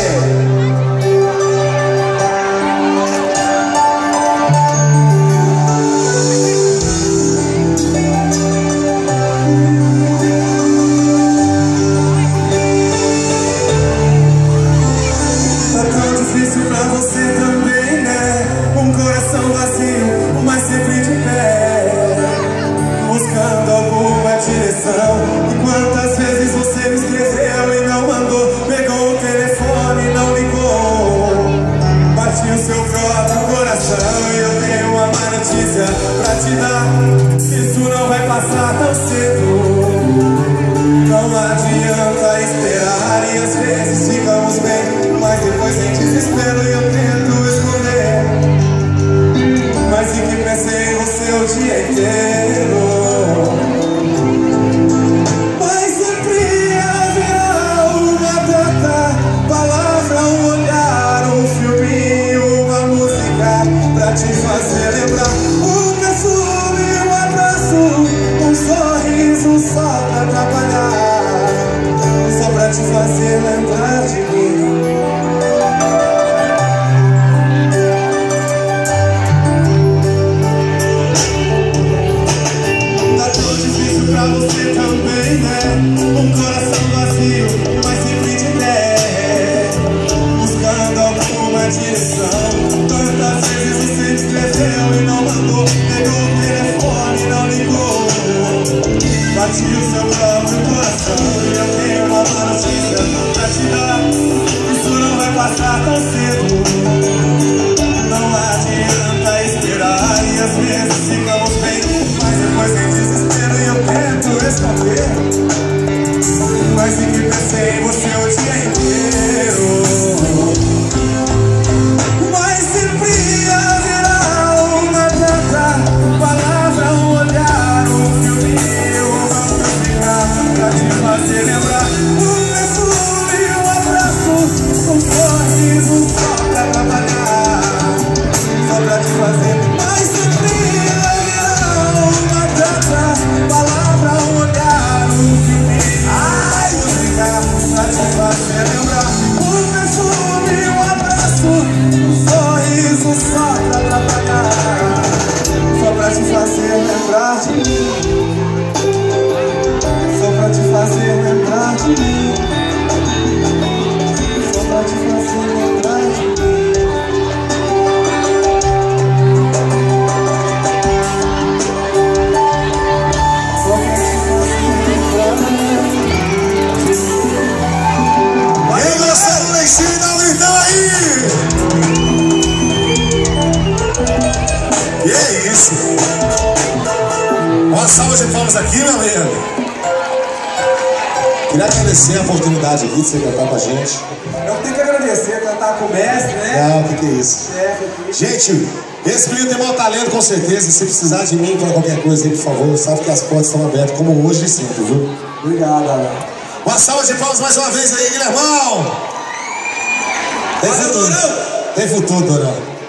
Tá Próprio coração E eu tenho uma má notícia pra te dar. Isso não vai passar tão cedo não adianta esperar. E às vezes ficamos bem Mas depois em desespero. Eu tento lembrar de mim Tá tão difícil pra você também, né? Um coração vazio, mas sempre de pé Buscando alguma direção Quantas vezes você escreveu e não mandou Pegou o telefone e não ligou Partiu seu próprio coração tão cedo música Pra te fazer lembrar Um perfume, salva de palmas aqui, meu amigo. Queria agradecer a oportunidade aqui de você cantar com a gente. Eu tenho que agradecer, cantar com o mestre, né? Não, o que, que é isso? Chefe aqui. Gente, esse menino tem maior talento, com certeza. Se precisar de mim para qualquer coisa aí, por favor, sabe que as portas estão abertas, como hoje e sempre, viu? Obrigado, Alan. Uma salva de palmas mais uma vez aí, Guilhermão! Tem futuro. Tem futuro, Dorão.